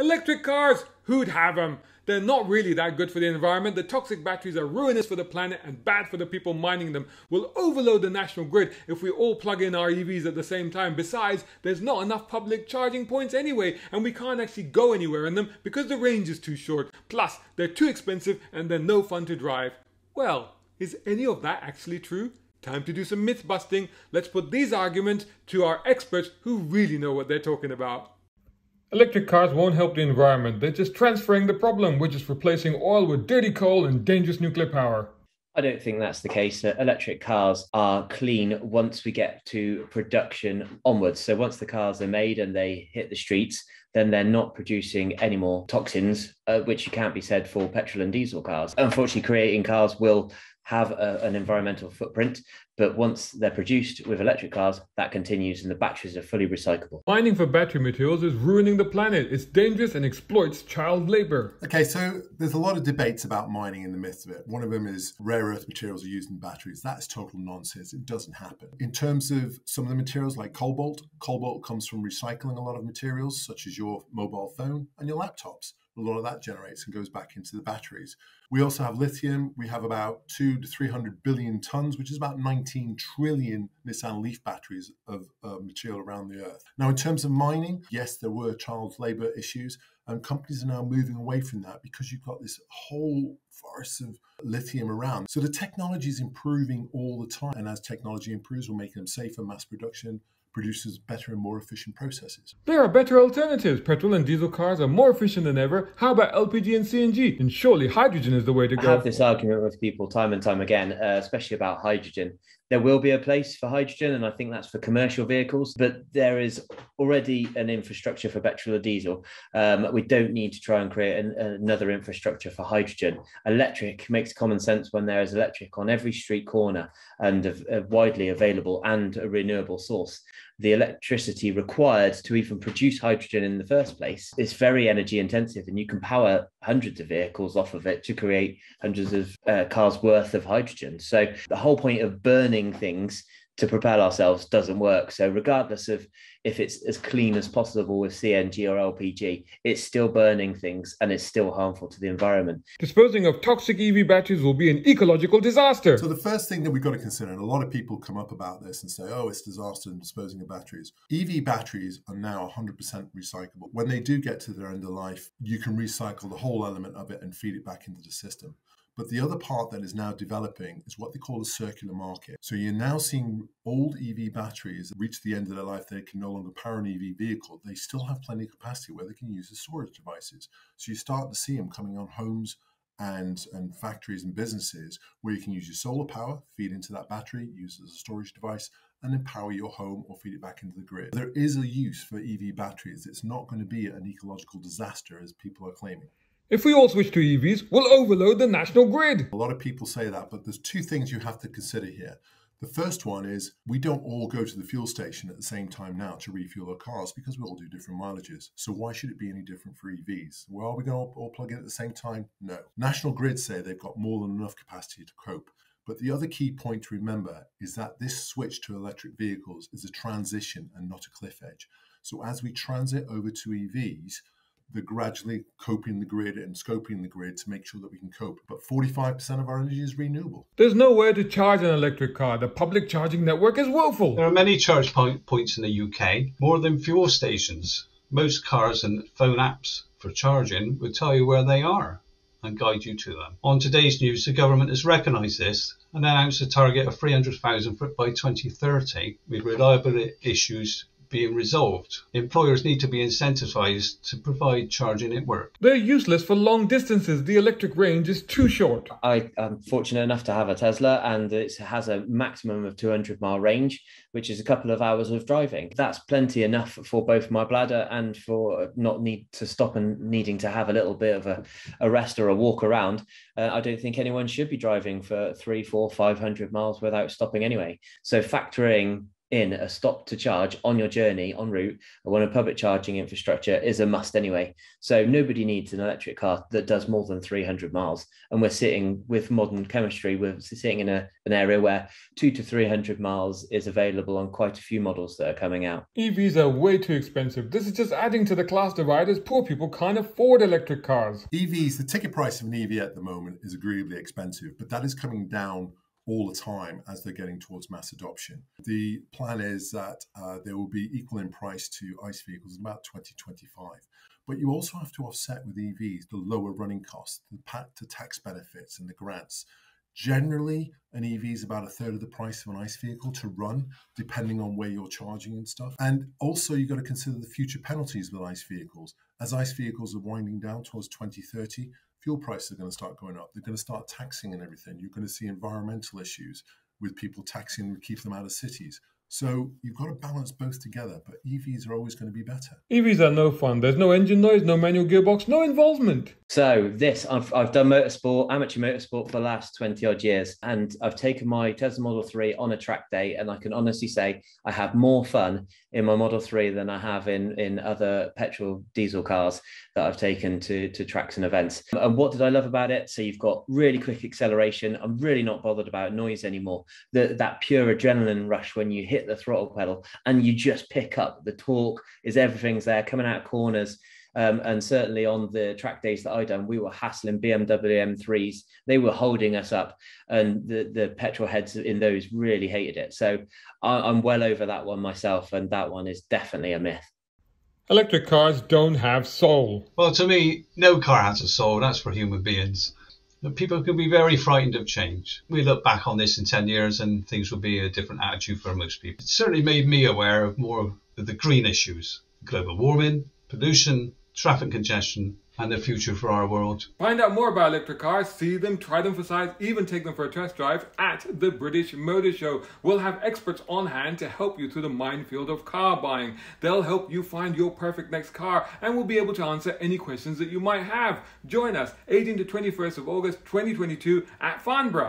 Electric cars, who'd have them? They're not really that good for the environment. The toxic batteries are ruinous for the planet and bad for the people mining them. We'll overload the national grid if we all plug in our EVs at the same time. Besides, there's not enough public charging points anyway, and we can't actually go anywhere in them because the range is too short. Plus, they're too expensive and they're no fun to drive. Well, is any of that actually true? Time to do some myth busting. Let's put these arguments to our experts who really know what they're talking about. Electric cars won't help the environment. They're just transferring the problem, which is replacing oil with dirty coal and dangerous nuclear power. I don't think that's the case. electric cars are clean once we get to production onwards. So once the cars are made and they hit the streets, then they're not producing any more toxins, uh, which can't be said for petrol and diesel cars. Unfortunately, creating cars will have a, an environmental footprint. But once they're produced with electric cars, that continues and the batteries are fully recyclable. Mining for battery materials is ruining the planet. It's dangerous and exploits child labor. Okay, so there's a lot of debates about mining and the myths of it. One of them is rare earth materials are used in batteries. That's total nonsense. It doesn't happen. In terms of some of the materials like cobalt, cobalt comes from recycling a lot of materials, such as your mobile phone and your laptops a lot of that generates and goes back into the batteries. We also have lithium. We have about two to 300 billion tons, which is about 19 trillion Nissan Leaf batteries of uh, material around the earth. Now, in terms of mining, yes, there were child labor issues, and companies are now moving away from that because you've got this whole forest of lithium around. So the technology is improving all the time. And as technology improves, we're making them safer, mass production, produces better and more efficient processes. There are better alternatives. Petrol and diesel cars are more efficient than ever. How about LPG and CNG? And surely hydrogen is the way to go. I have this argument with people time and time again, uh, especially about hydrogen. There will be a place for hydrogen, and I think that's for commercial vehicles, but there is already an infrastructure for petrol or diesel. Um, we don't need to try and create an, another infrastructure for hydrogen. Electric makes common sense when there is electric on every street corner and a, a widely available and a renewable source the electricity required to even produce hydrogen in the first place. Is very energy intensive and you can power hundreds of vehicles off of it to create hundreds of uh, cars worth of hydrogen. So the whole point of burning things to propel ourselves doesn't work. So regardless of if it's as clean as possible with CNG or LPG, it's still burning things and it's still harmful to the environment. Disposing of toxic EV batteries will be an ecological disaster. So the first thing that we've got to consider, and a lot of people come up about this and say, oh, it's disaster in disposing of batteries. EV batteries are now 100% recyclable. When they do get to their end of life, you can recycle the whole element of it and feed it back into the system. But the other part that is now developing is what they call a circular market. So you're now seeing old EV batteries reach the end of their life. They can no longer power an EV vehicle. They still have plenty of capacity where they can use as storage devices. So you start to see them coming on homes and, and factories and businesses where you can use your solar power, feed into that battery, use it as a storage device, and then power your home or feed it back into the grid. There is a use for EV batteries. It's not going to be an ecological disaster as people are claiming. If we all switch to EVs, we'll overload the national grid. A lot of people say that, but there's two things you have to consider here. The first one is we don't all go to the fuel station at the same time now to refuel our cars because we all do different mileages. So why should it be any different for EVs? Well, are we going to all plug in at the same time? No. National Grid say they've got more than enough capacity to cope. But the other key point to remember is that this switch to electric vehicles is a transition and not a cliff edge. So as we transit over to EVs, they're gradually coping the grid and scoping the grid to make sure that we can cope. But 45% of our energy is renewable. There's nowhere to charge an electric car. The public charging network is woeful. There are many charge point points in the UK, more than fuel stations. Most cars and phone apps for charging will tell you where they are and guide you to them. On today's news, the government has recognised this and announced a target of 300,000 by 2030 with reliability issues being resolved. Employers need to be incentivized to provide charging network. They're useless for long distances. The electric range is too short. I am fortunate enough to have a Tesla and it has a maximum of 200 mile range, which is a couple of hours of driving. That's plenty enough for both my bladder and for not need to stop and needing to have a little bit of a, a rest or a walk around. Uh, I don't think anyone should be driving for three, four, five hundred miles without stopping anyway. So factoring in a stop to charge on your journey en route on a public charging infrastructure is a must anyway. So nobody needs an electric car that does more than 300 miles. And we're sitting with modern chemistry, we're sitting in a, an area where two to 300 miles is available on quite a few models that are coming out. EVs are way too expensive. This is just adding to the class divide as poor people can't afford electric cars. EVs, the ticket price of an EV at the moment is agreeably expensive, but that is coming down all the time as they're getting towards mass adoption. The plan is that uh, they will be equal in price to ICE vehicles about 2025. But you also have to offset with EVs the lower running costs, the, to tax benefits, and the grants. Generally, an EV is about a third of the price of an ICE vehicle to run, depending on where you're charging and stuff. And also, you've got to consider the future penalties with ICE vehicles. As ICE vehicles are winding down towards 2030, fuel prices are going to start going up. They're going to start taxing and everything. You're going to see environmental issues with people taxing to keep them out of cities. So you've got to balance both together, but EVs are always going to be better. EVs are no fun. There's no engine noise, no manual gearbox, no involvement. So this, I've, I've done motorsport, amateur motorsport for the last 20 odd years, and I've taken my Tesla Model 3 on a track day, and I can honestly say I have more fun in my Model 3 than I have in, in other petrol diesel cars that I've taken to, to tracks and events. And what did I love about it? So you've got really quick acceleration. I'm really not bothered about noise anymore. The, that pure adrenaline rush when you hit the throttle pedal and you just pick up the torque is everything's there coming out corners um, and certainly on the track days that I done, we were hassling BMW M3s. They were holding us up, and the the petrol heads in those really hated it. So I, I'm well over that one myself, and that one is definitely a myth. Electric cars don't have soul. Well, to me, no car has a soul. That's for human beings. People can be very frightened of change. We look back on this in 10 years and things will be a different attitude for most people. It certainly made me aware of more of the green issues global warming, pollution, traffic congestion, and the future for our world. Find out more about electric cars, see them, try them for size, even take them for a test drive at the British Motor Show. We'll have experts on hand to help you through the minefield of car buying. They'll help you find your perfect next car and we'll be able to answer any questions that you might have. Join us 18 to 21st of August 2022 at Farnborough.